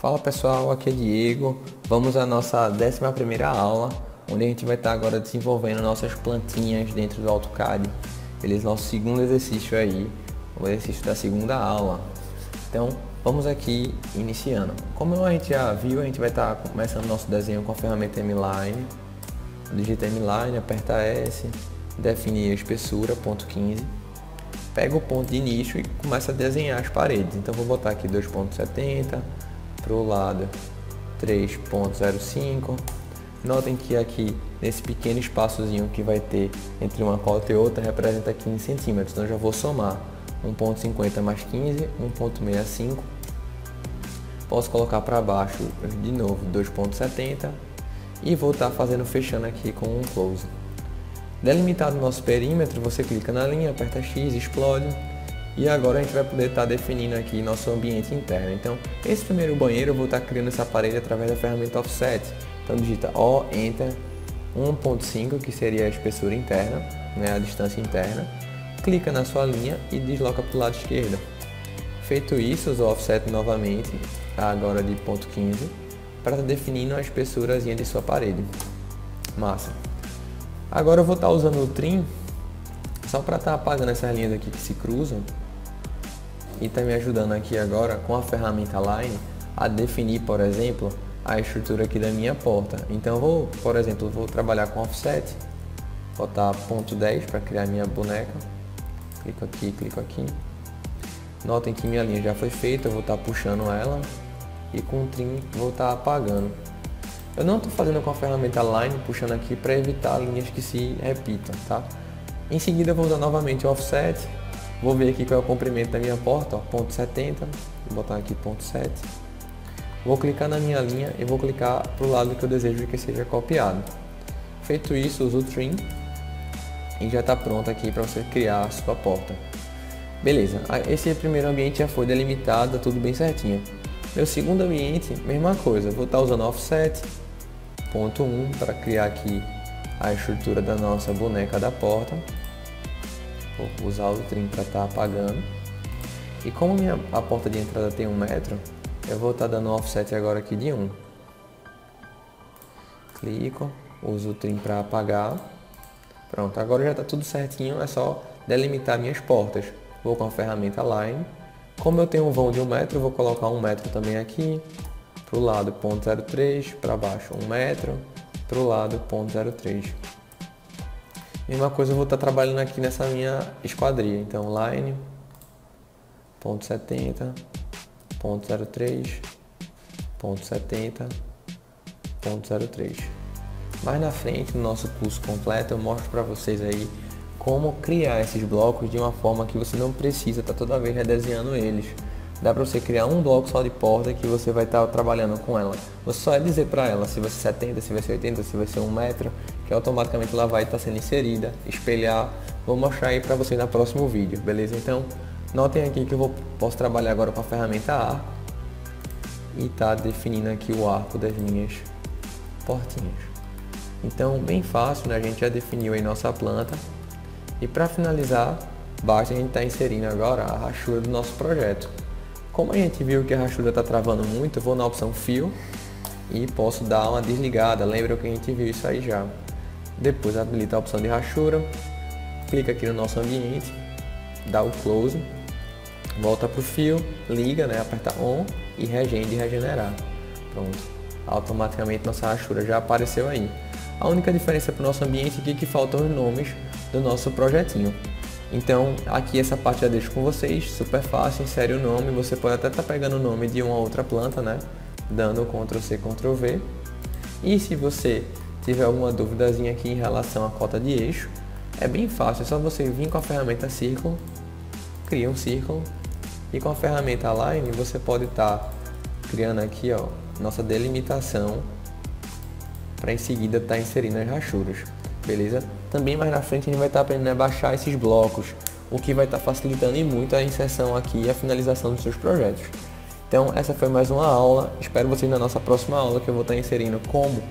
Fala pessoal, aqui é Diego. Vamos à nossa 11 aula, onde a gente vai estar agora desenvolvendo nossas plantinhas dentro do AutoCAD. Beleza? Nosso segundo exercício aí, o exercício da segunda aula. Então, vamos aqui iniciando. Como a gente já viu, a gente vai estar começando nosso desenho com a ferramenta M-Line. Digita M-Line, aperta S, definir a espessura, ponto 15 pega o ponto de início e começa a desenhar as paredes. Então vou botar aqui 2.70, para o lado 3.05. Notem que aqui nesse pequeno espaçozinho que vai ter entre uma cota e outra representa 15 centímetros. Então já vou somar 1.50 mais 15, 1.65. Posso colocar para baixo de novo 2.70 e vou estar tá fazendo fechando aqui com um close. Delimitado o nosso perímetro, você clica na linha, aperta X, explode e agora a gente vai poder estar tá definindo aqui nosso ambiente interno. Então, esse primeiro banheiro eu vou estar tá criando essa parede através da ferramenta Offset. Então, digita O, Enter, 1.5, que seria a espessura interna, né, a distância interna. Clica na sua linha e desloca para o lado esquerdo. Feito isso, usa o Offset novamente, agora de ponto 15, para estar tá definindo a espessurazinha de sua parede. Massa. Agora eu vou estar tá usando o Trim só para estar tá apagando essas linhas aqui que se cruzam e está me ajudando aqui agora com a ferramenta Line a definir, por exemplo, a estrutura aqui da minha porta. Então eu vou, por exemplo, vou trabalhar com offset, botar ponto 10 para criar minha boneca. Clico aqui, clico aqui. Notem que minha linha já foi feita, eu vou estar tá puxando ela e com o trim vou estar tá apagando. Eu não estou fazendo com a ferramenta Line, puxando aqui para evitar linhas que se repitam, tá? Em seguida vou usar novamente o offset, vou ver aqui qual é o comprimento da minha porta, ó, ponto 70, vou botar aqui ponto 7. Vou clicar na minha linha e vou clicar para o lado que eu desejo que seja copiado. Feito isso, uso o trim e já está pronto aqui para você criar a sua porta. Beleza, esse primeiro ambiente já foi delimitado, tudo bem certinho. Meu segundo ambiente, mesma coisa, vou estar tá usando offset, ponto 1 para criar aqui a estrutura da nossa boneca da porta. Vou usar o trim para estar tá apagando. E como minha, a porta de entrada tem um metro, eu vou estar tá dando um offset agora aqui de 1. Clico, uso o trim para apagar. Pronto, agora já está tudo certinho, é só delimitar minhas portas. Vou com a ferramenta Line. Como eu tenho um vão de 1 metro, eu vou colocar 1 metro também aqui. Para o lado, ponto 0,3, para baixo 1 metro para o lado 0.03. Mesma coisa eu vou estar tá trabalhando aqui nessa minha esquadria. Então line, ponto 70, ponto 03, ponto 70, ponto 03. Mais na frente, no nosso curso completo, eu mostro para vocês aí como criar esses blocos de uma forma que você não precisa estar tá toda vez redesenhando eles dá para você criar um bloco só de porta que você vai estar tá trabalhando com ela. Você só é dizer para ela se vai ser 70, se vai ser 80, se vai ser 1 metro, que automaticamente ela vai estar tá sendo inserida, espelhar. Vou mostrar aí para vocês no próximo vídeo, beleza? Então, notem aqui que eu vou, posso trabalhar agora com a ferramenta arco e tá definindo aqui o arco das minhas portinhas. Então, bem fácil, né? A gente já definiu aí nossa planta. E para finalizar, basta a gente estar tá inserindo agora a rachura do nosso projeto. Como a gente viu que a rachura está travando muito, eu vou na opção Fio e posso dar uma desligada. Lembra que a gente viu isso aí já. Depois habilita a opção de rachura, clica aqui no nosso ambiente, dá o Close, volta para o fio, liga, né, aperta On e regende regenerar. Pronto, automaticamente nossa rachura já apareceu aí. A única diferença para o nosso ambiente é que faltam os nomes do nosso projetinho. Então aqui essa parte já deixo com vocês, super fácil, insere o nome, você pode até estar tá pegando o nome de uma outra planta, né? Dando Ctrl C, Ctrl V. E se você tiver alguma duvidazinha aqui em relação à cota de eixo, é bem fácil, é só você vir com a ferramenta Círculo, cria um círculo e com a ferramenta Line você pode estar tá criando aqui ó, nossa delimitação para em seguida estar tá inserindo as rachuras beleza? Também mais na frente a gente vai estar aprendendo a baixar esses blocos, o que vai estar facilitando e muito a inserção aqui e a finalização dos seus projetos. Então essa foi mais uma aula, espero vocês na nossa próxima aula que eu vou estar inserindo como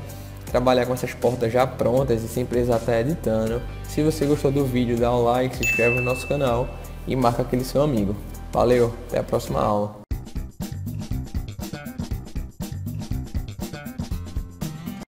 trabalhar com essas portas já prontas e sem precisar estar editando. Se você gostou do vídeo, dá um like, se inscreve no nosso canal e marca aquele seu amigo. Valeu, até a próxima aula.